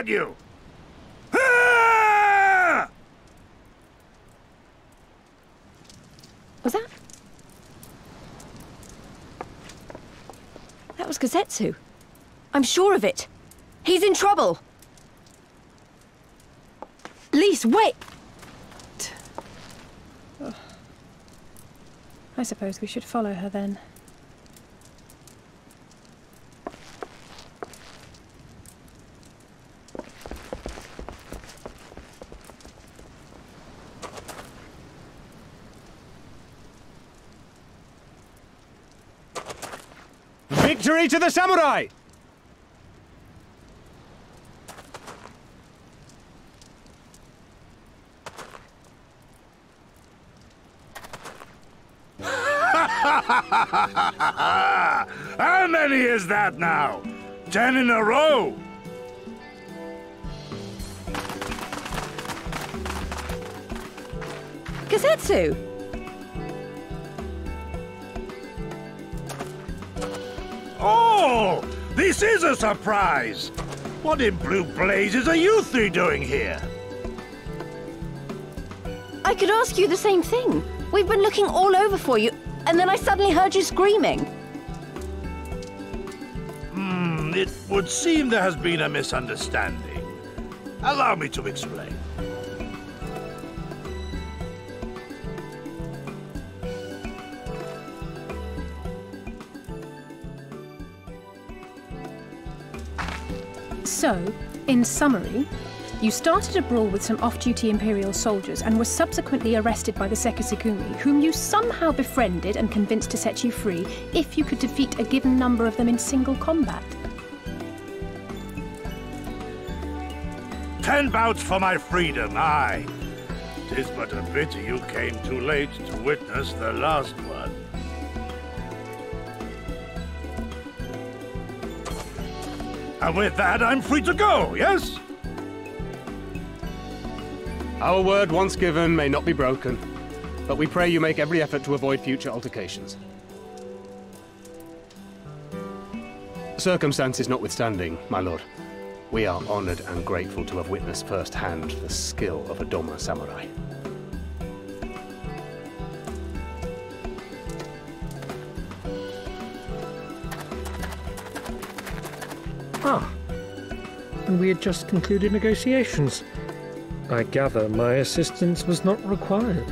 How about you? Ah! Was that? That was Gosetsu. I'm sure of it. He's in trouble. Lyse, wait! I suppose we should follow her then. Victory to the samurai! How many is that now? Ten in a row! Gosetsu! Oh! This is a surprise! What in blue blazes are you three doing here? I could ask you the same thing. We've been looking all over for you, and then I suddenly heard you screaming. Hmm, it would seem there has been a misunderstanding. Allow me to explain. So, in summary, you started a brawl with some off-duty Imperial soldiers and were subsequently arrested by the Sekiseigumi, whom you somehow befriended and convinced to set you free if you could defeat a given number of them in single combat. Ten bouts for my freedom, aye. Tis but a pity you came too late to witness the last And with that, I'm free to go, yes? Our word once given may not be broken, but we pray you make every effort to avoid future altercations. Circumstances notwithstanding, my lord, we are honored and grateful to have witnessed firsthand the skill of a Doma samurai. And we had just concluded negotiations. I gather my assistance was not required.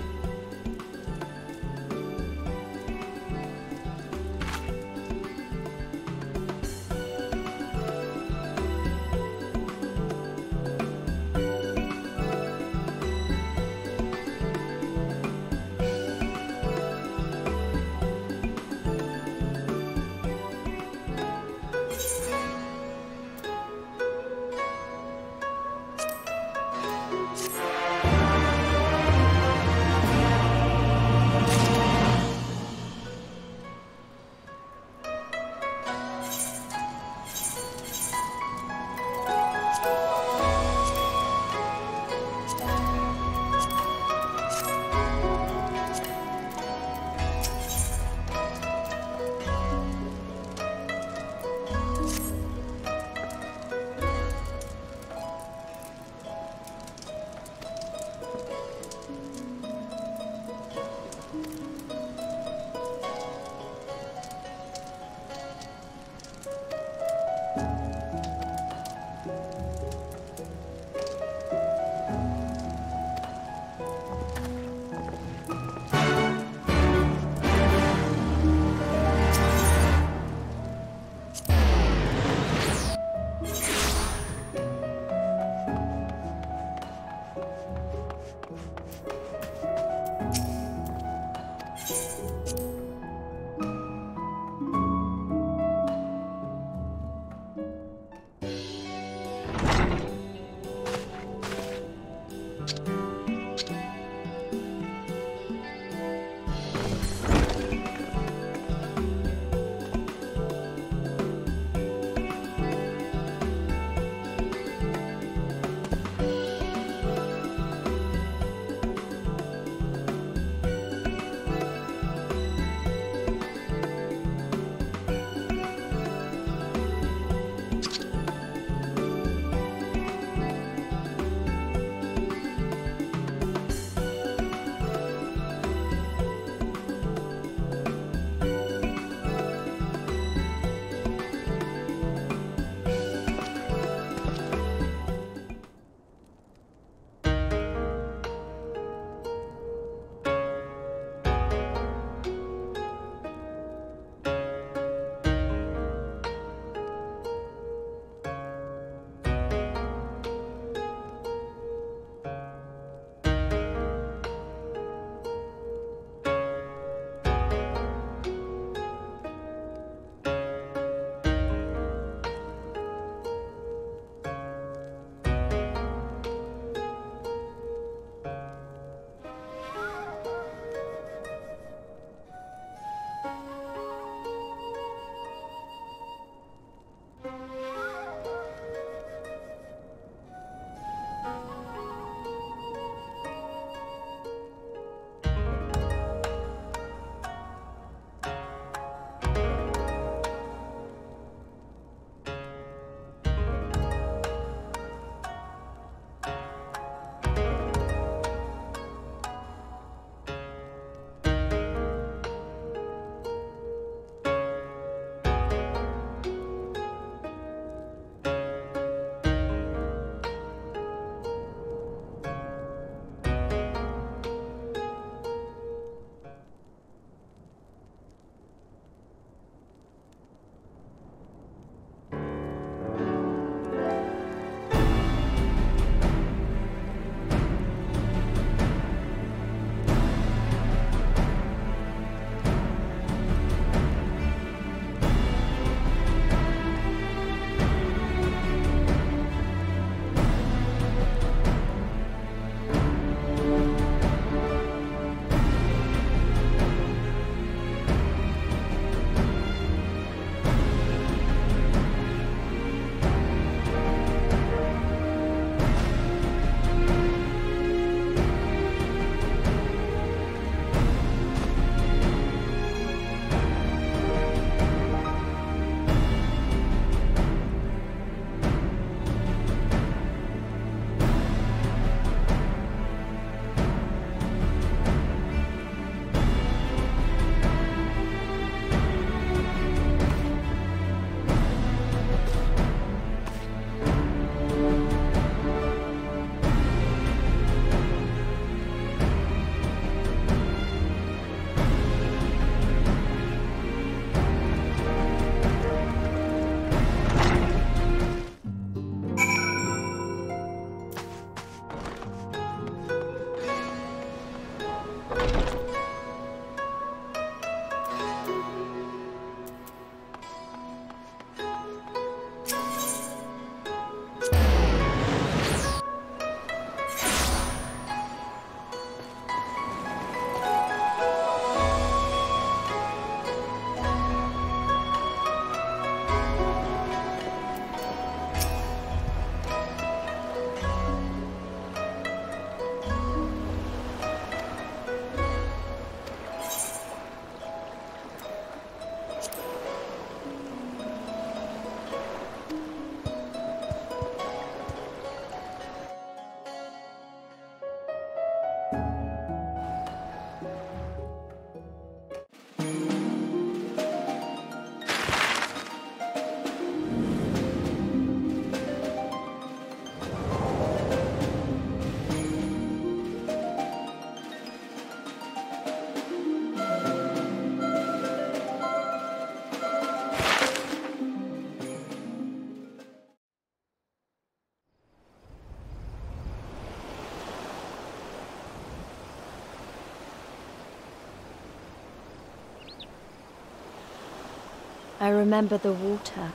I remember the water,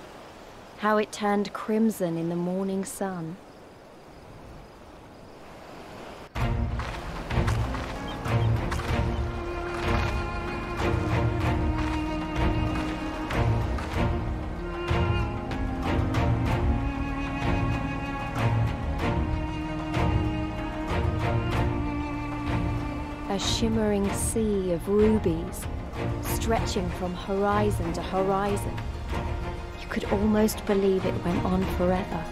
how it turned crimson in the morning sun. A shimmering sea of rubies, stretching from horizon to horizon. You could almost believe it went on forever.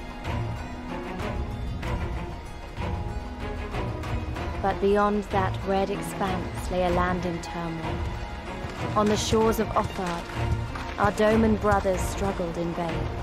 But beyond that red expanse lay a land in turmoil. On the shores of Othard, our Doman brothers struggled in vain.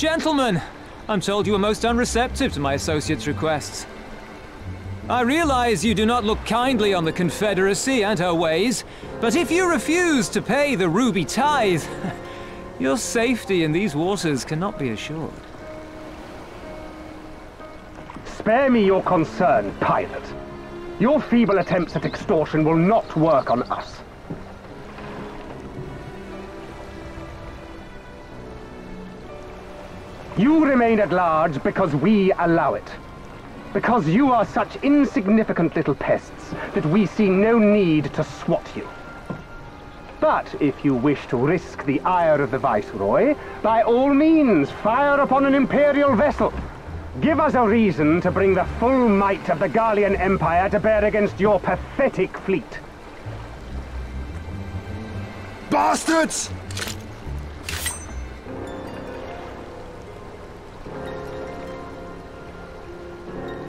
Gentlemen, I'm told you are most unreceptive to my associate's requests. I realize you do not look kindly on the Confederacy and her ways, but if you refuse to pay the ruby tithe, your safety in these waters cannot be assured. Spare me your concern, pilot. Your feeble attempts at extortion will not work on us. You remain at large because we allow it. Because you are such insignificant little pests that we see no need to swat you. But if you wish to risk the ire of the Viceroy, by all means, fire upon an Imperial vessel. Give us a reason to bring the full might of the Garlean Empire to bear against your pathetic fleet. Bastards!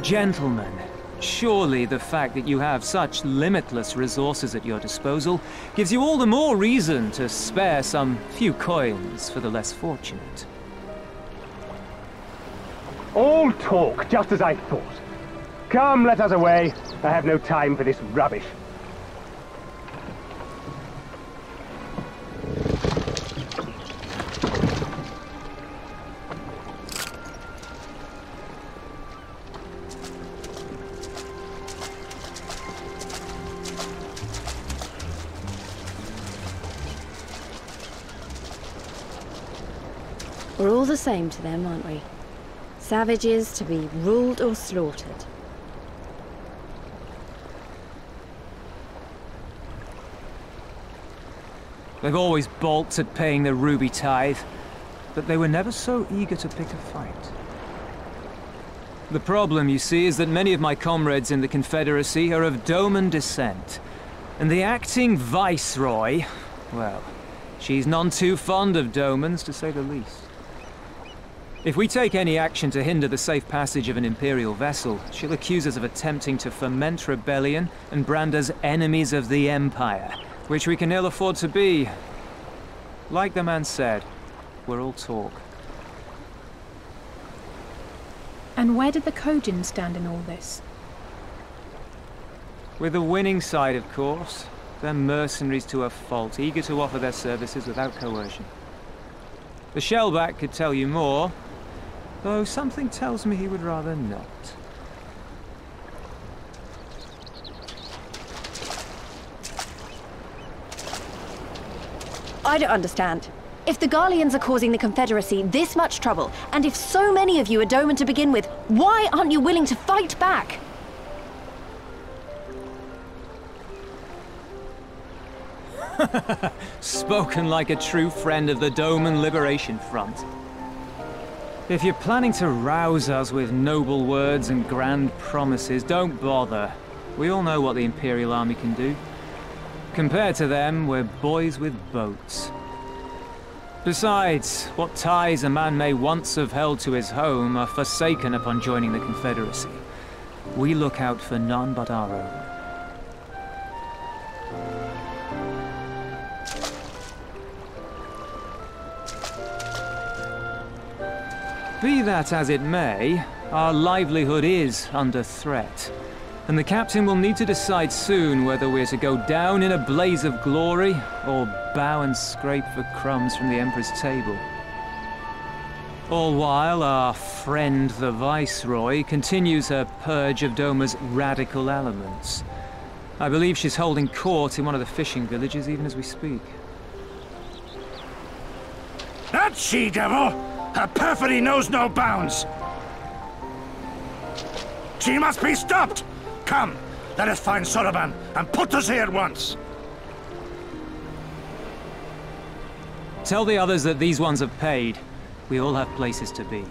Gentlemen, surely the fact that you have such limitless resources at your disposal gives you all the more reason to spare some few coins for the less fortunate. All talk, just as I thought. Come, let us away. I have no time for this rubbish. The same to them, aren't we? Savages to be ruled or slaughtered. They've always balked at paying the ruby tithe, but they were never so eager to pick a fight. The problem, you see, is that many of my comrades in the Confederacy are of Doman descent. And the acting Viceroy, well, she's none too fond of Domans, to say the least. If we take any action to hinder the safe passage of an Imperial vessel, she'll accuse us of attempting to foment rebellion and brand us enemies of the Empire, which we can ill afford to be. Like the man said, we're all talk. And where did the Kojin stand in all this? With the winning side, of course. They're mercenaries to a fault, eager to offer their services without coercion. The Shellback could tell you more, though something tells me he would rather not. I don't understand. If the Garleans are causing the Confederacy this much trouble, and if so many of you are Doman to begin with, why aren't you willing to fight back? Spoken like a true friend of the Doman Liberation Front. If you're planning to rouse us with noble words and grand promises, don't bother. We all know what the Imperial Army can do. Compared to them, we're boys with boats. Besides, what ties a man may once have held to his home are forsaken upon joining the Confederacy. We look out for none but our own. Be that as it may, our livelihood is under threat. And the captain will need to decide soon whether we're to go down in a blaze of glory or bow and scrape for crumbs from the Emperor's table. All while our friend the Viceroy continues her purge of Doma's radical elements. I believe she's holding court in one of the fishing villages even as we speak. That she-devil! Her perfidy knows no bounds! She must be stopped! Come, let us find Soroban and put to sea at once! Tell the others that these ones have paid. We all have places to be.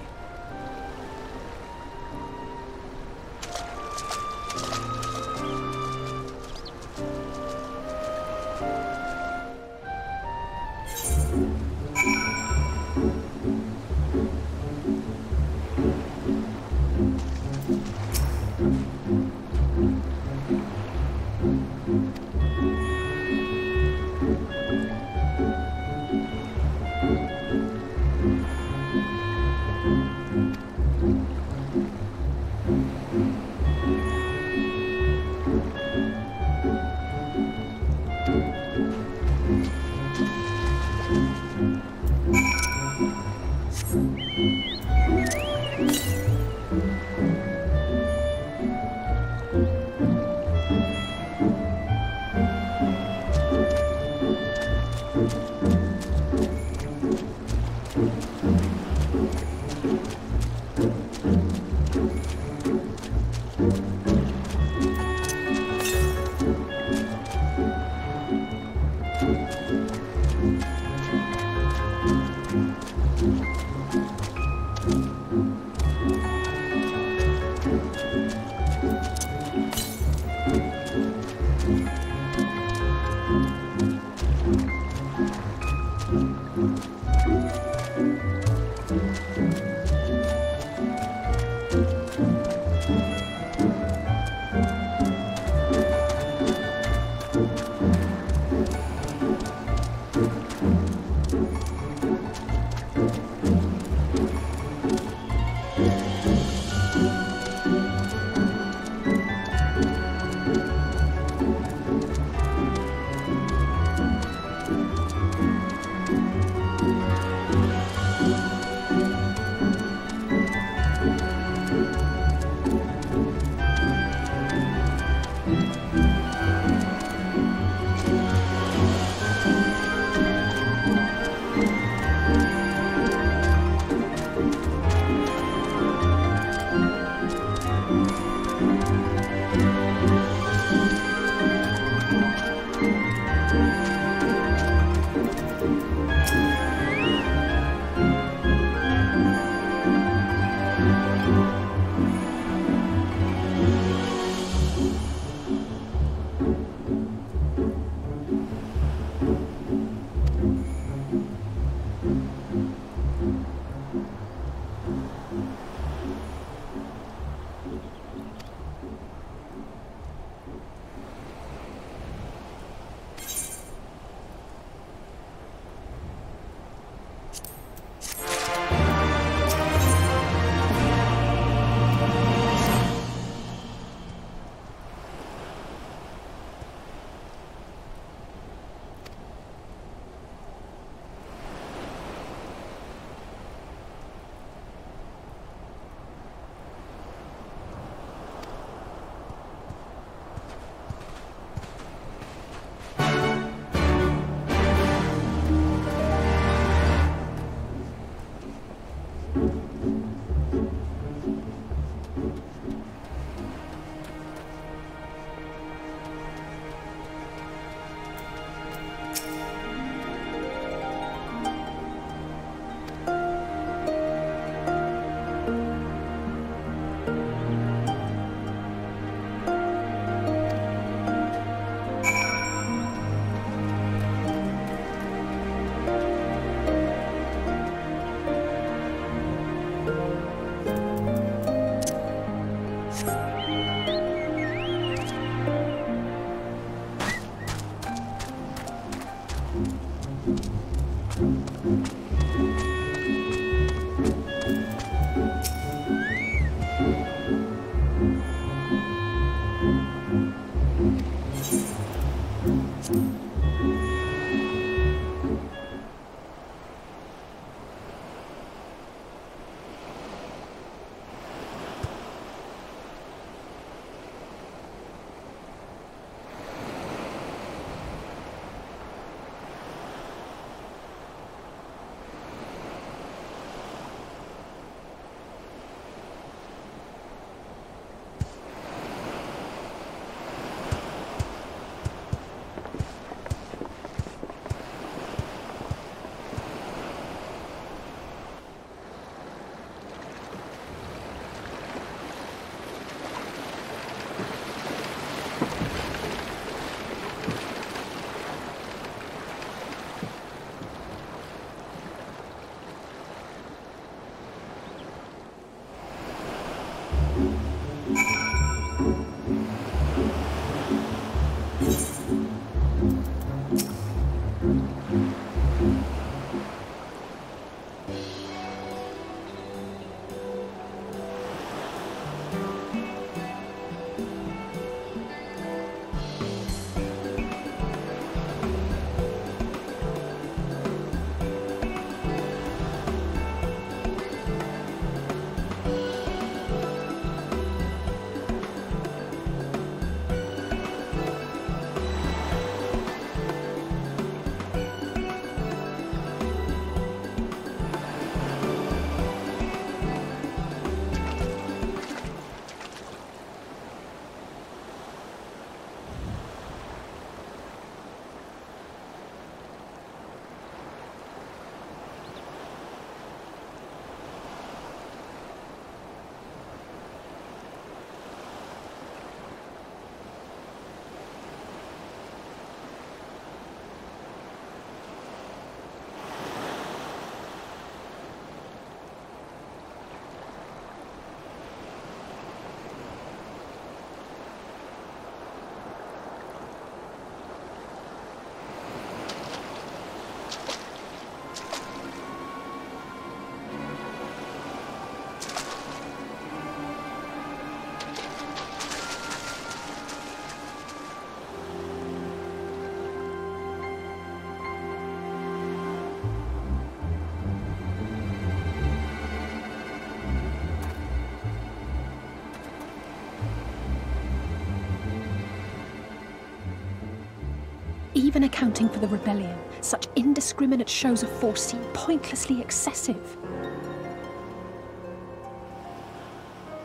Even accounting for the rebellion, such indiscriminate shows of force seem pointlessly excessive.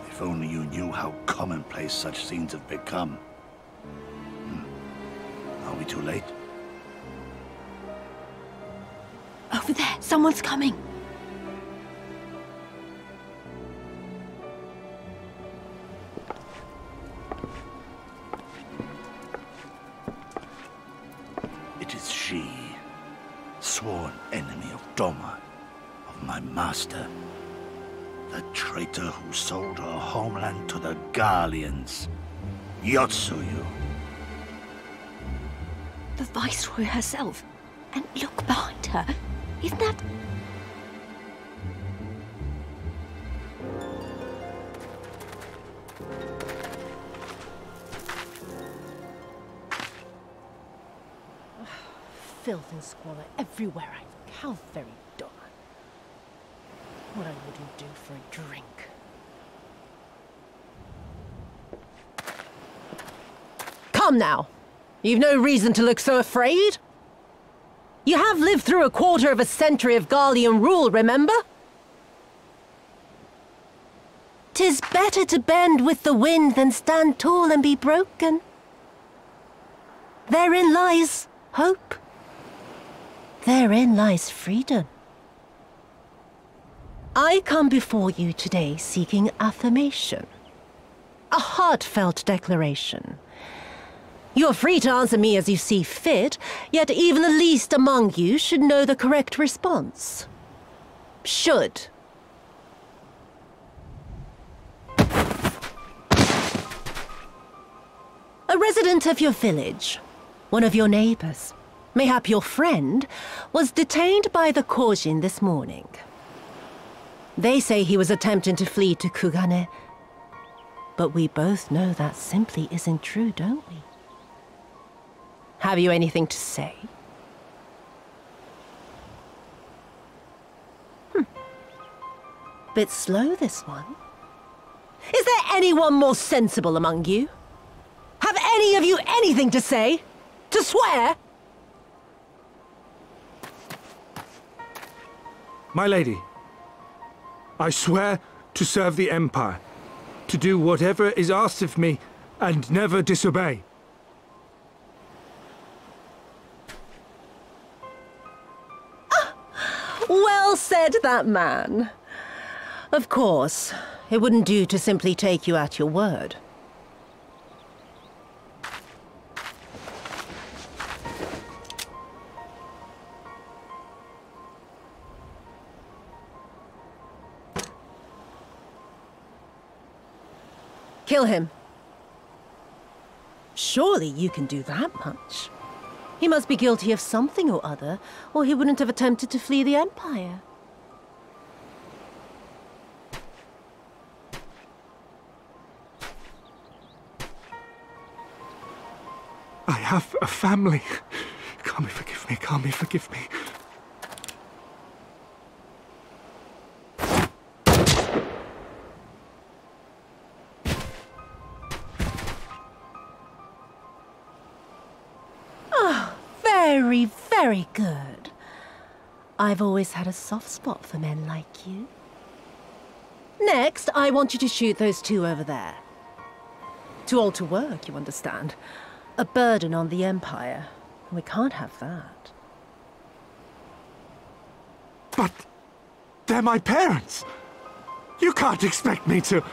If only you knew how commonplace such scenes have become. Hmm. Are we too late? Over there, someone's coming. She, sworn enemy of Doma, of my master. The traitor who sold her homeland to the Garleans. Yotsuyu. The Viceroy herself. And look behind her. Isn't that... Filth and squalor everywhere. I look. how very dull. What I wouldn't do for a drink. Come now. You've no reason to look so afraid. You have lived through a quarter of a century of Garlean rule, remember? Tis better to bend with the wind than stand tall and be broken. Therein lies hope. Therein lies freedom. I come before you today seeking affirmation. A heartfelt declaration. You are free to answer me as you see fit, yet even the least among you should know the correct response. Should. A resident of your village, one of your neighbors, mayhap your friend, was detained by the Kojin this morning. They say he was attempting to flee to Kugane. But we both know that simply isn't true, don't we? Have you anything to say? Hmm. Bit slow, this one. Is there anyone more sensible among you? Have any of you anything to say? To swear? My lady, I swear to serve the Empire, to do whatever is asked of me, and never disobey. Ah, well said, that man. Of course, it wouldn't do to simply take you at your word. Kill him. Surely you can do that much. He must be guilty of something or other, or he wouldn't have attempted to flee the Empire. I have a family. Kami, forgive me. Kami, forgive me. Very, very good. I've always had a soft spot for men like you. Next, I want you to shoot those two over there. Too old to work, you understand. A burden on the Empire. We can't have that. But they're my parents. You can't expect me to...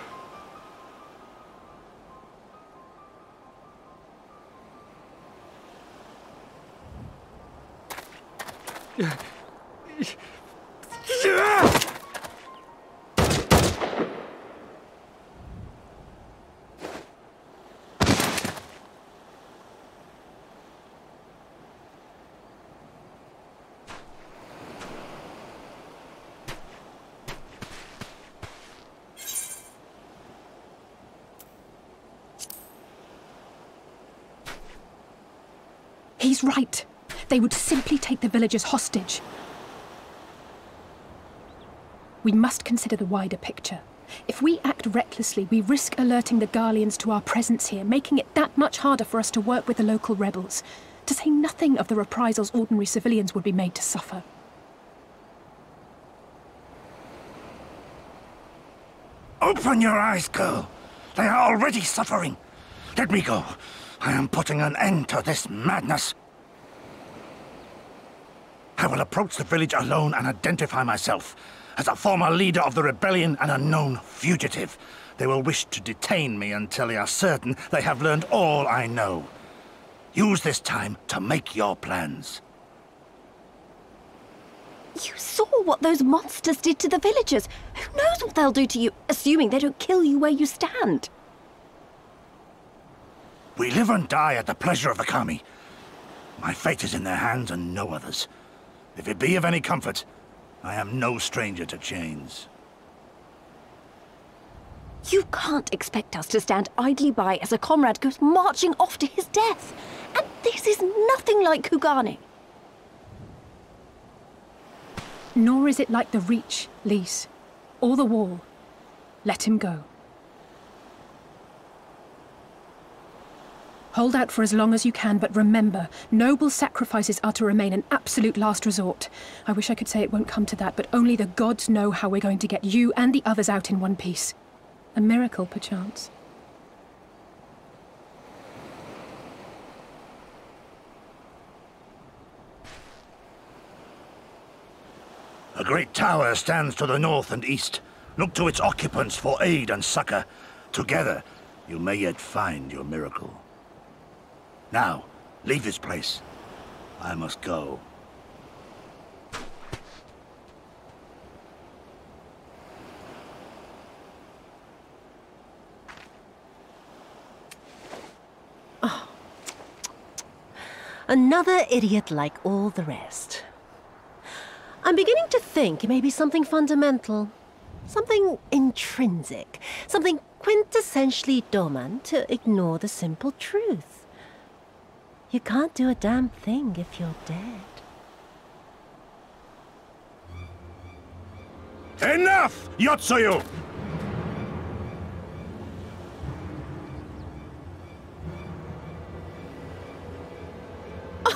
He's right. They would simply take the villagers hostage. We must consider the wider picture. If we act recklessly, we risk alerting the Garleans to our presence here, making it that much harder for us to work with the local rebels. To say nothing of the reprisals ordinary civilians would be made to suffer. Open your eyes, girl. They are already suffering. Let me go. I am putting an end to this madness. I will approach the village alone and identify myself. As a former leader of the rebellion and a known fugitive, they will wish to detain me until they are certain they have learned all I know. Use this time to make your plans. You saw what those monsters did to the villagers. Who knows what they'll do to you, assuming they don't kill you where you stand? We live and die at the pleasure of the Kami. My fate is in their hands and no others. If it be of any comfort, I am no stranger to chains. You can't expect us to stand idly by as a comrade goes marching off to his death. And this is nothing like Kugane. Nor is it like the Reach, Lyse, or the Wall. Let him go. Hold out for as long as you can, but remember, noble sacrifices are to remain an absolute last resort. I wish I could say it won't come to that, but only the gods know how we're going to get you and the others out in one piece. A miracle, perchance. A great tower stands to the north and east. Look to its occupants for aid and succor. Together, you may yet find your miracle. Now, leave this place. I must go. Oh. Another idiot like all the rest. I'm beginning to think it may be something fundamental, something intrinsic, something quintessentially Doman to ignore the simple truth. You can't do a damn thing if you're dead. Enough, Yotsuyu!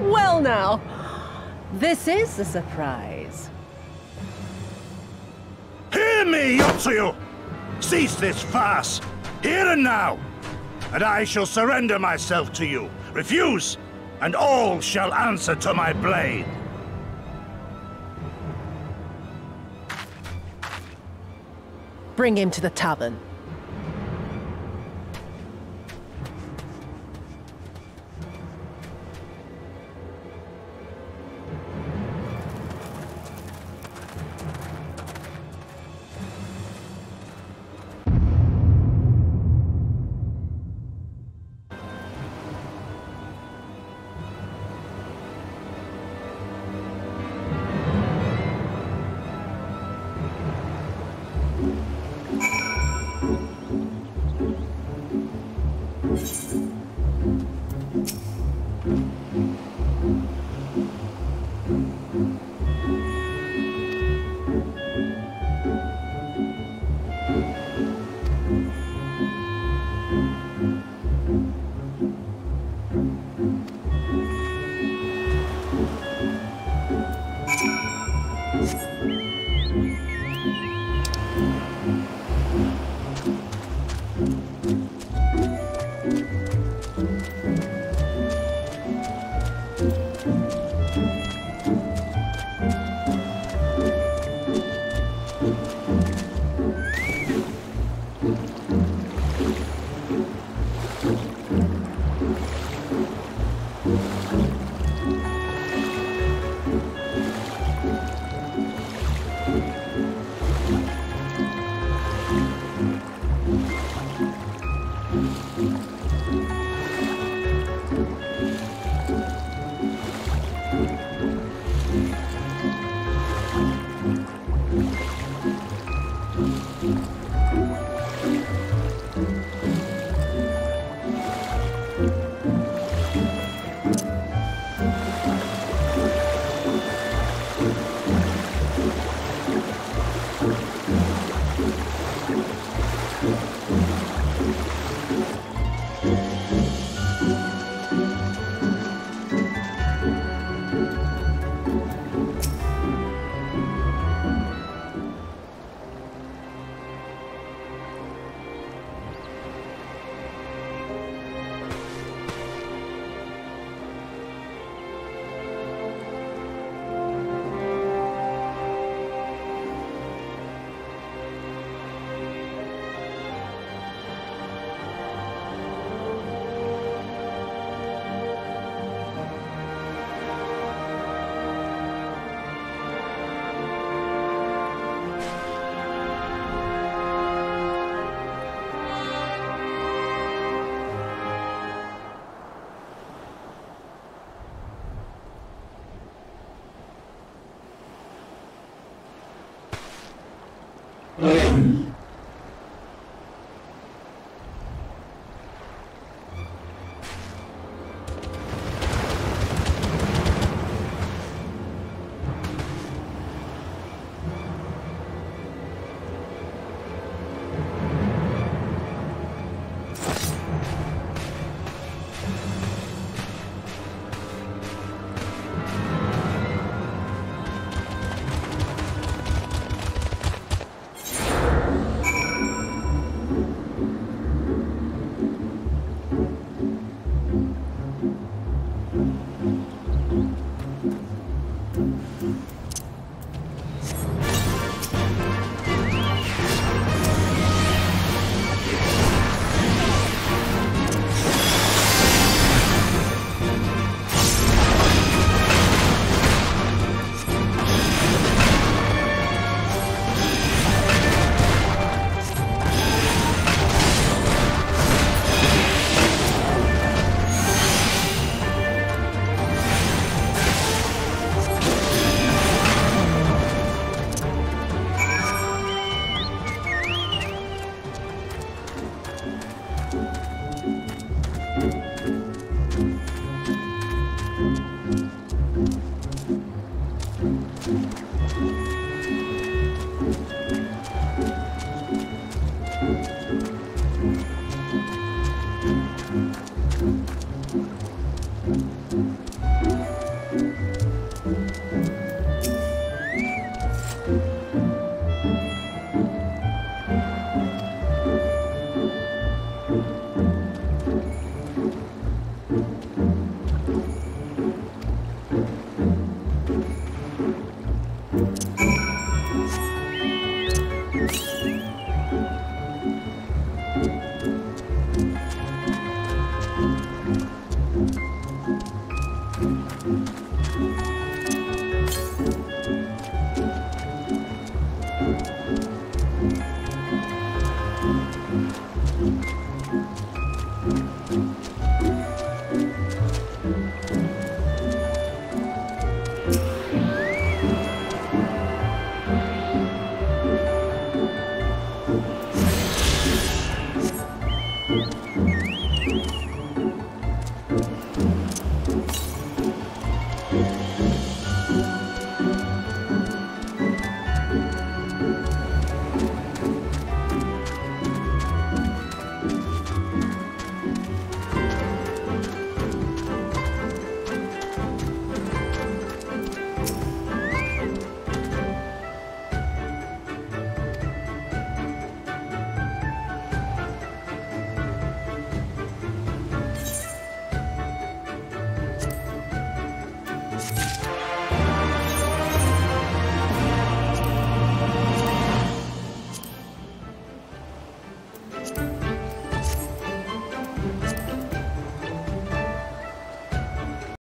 Well now, this is a surprise. Hear me, Yotsuyu! Cease this farce, here and now, and I shall surrender myself to you. Refuse, and all shall answer to my blade. Bring him to the tavern. Amen.